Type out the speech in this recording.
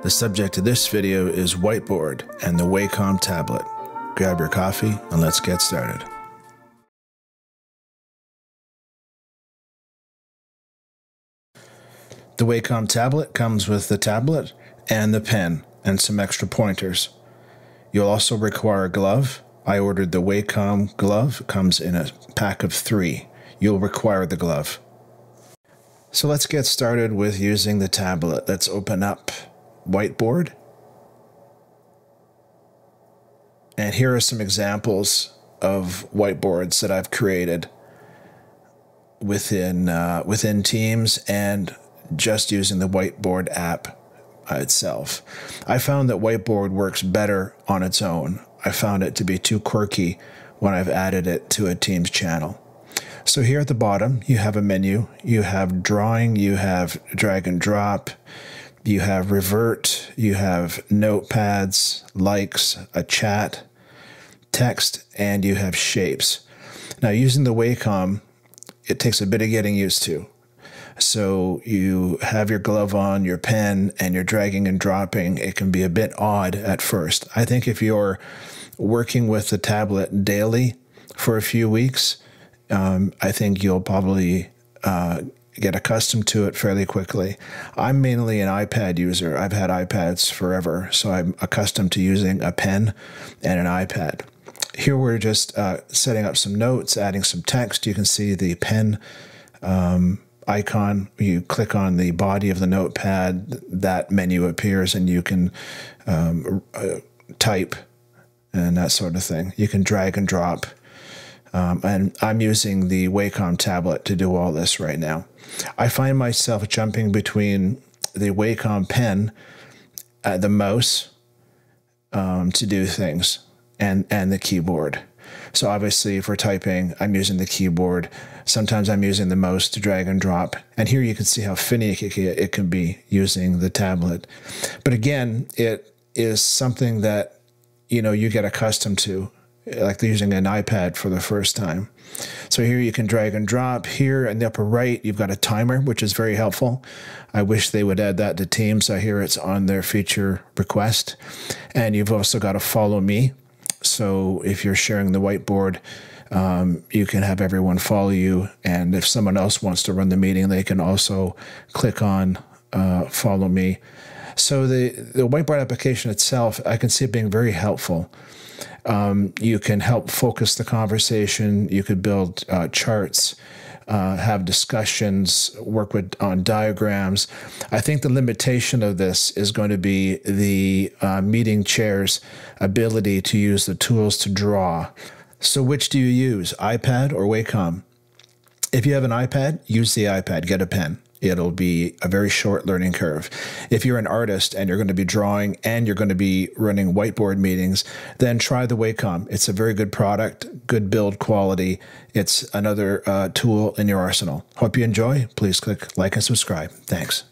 The subject of this video is whiteboard and the Wacom tablet. Grab your coffee and let's get started. The Wacom tablet comes with the tablet and the pen and some extra pointers. You'll also require a glove. I ordered the Wacom glove. It comes in a pack of three. You'll require the glove. So let's get started with using the tablet. Let's open up whiteboard. And here are some examples of whiteboards that I've created within uh, within Teams and just using the whiteboard app itself. I found that whiteboard works better on its own. I found it to be too quirky when I've added it to a Teams channel. So here at the bottom, you have a menu. You have drawing, you have drag and drop, you have revert, you have notepads, likes, a chat, text, and you have shapes. Now, using the Wacom, it takes a bit of getting used to. So you have your glove on, your pen, and you're dragging and dropping. It can be a bit odd at first. I think if you're working with the tablet daily for a few weeks, um, I think you'll probably uh, get accustomed to it fairly quickly. I'm mainly an iPad user. I've had iPads forever, so I'm accustomed to using a pen and an iPad. Here we're just uh, setting up some notes, adding some text. You can see the pen um, icon. You click on the body of the notepad, that menu appears, and you can um, uh, type and that sort of thing. You can drag and drop um, and I'm using the Wacom tablet to do all this right now. I find myself jumping between the Wacom pen, uh, the mouse um, to do things, and, and the keyboard. So obviously for typing, I'm using the keyboard. Sometimes I'm using the mouse to drag and drop. And here you can see how finicky it can be using the tablet. But again, it is something that, you know, you get accustomed to like using an iPad for the first time. So here you can drag and drop. Here in the upper right, you've got a timer, which is very helpful. I wish they would add that to Teams. I hear it's on their feature request. And you've also got a follow me. So if you're sharing the whiteboard, um, you can have everyone follow you. And if someone else wants to run the meeting, they can also click on uh, follow me. So the, the whiteboard application itself, I can see it being very helpful. Um, you can help focus the conversation. You could build uh, charts, uh, have discussions, work with on diagrams. I think the limitation of this is going to be the uh, meeting chair's ability to use the tools to draw. So, which do you use, iPad or Wacom? If you have an iPad, use the iPad. Get a pen it'll be a very short learning curve. If you're an artist and you're going to be drawing and you're going to be running whiteboard meetings, then try the Wacom. It's a very good product, good build quality. It's another uh, tool in your arsenal. Hope you enjoy. Please click like and subscribe. Thanks.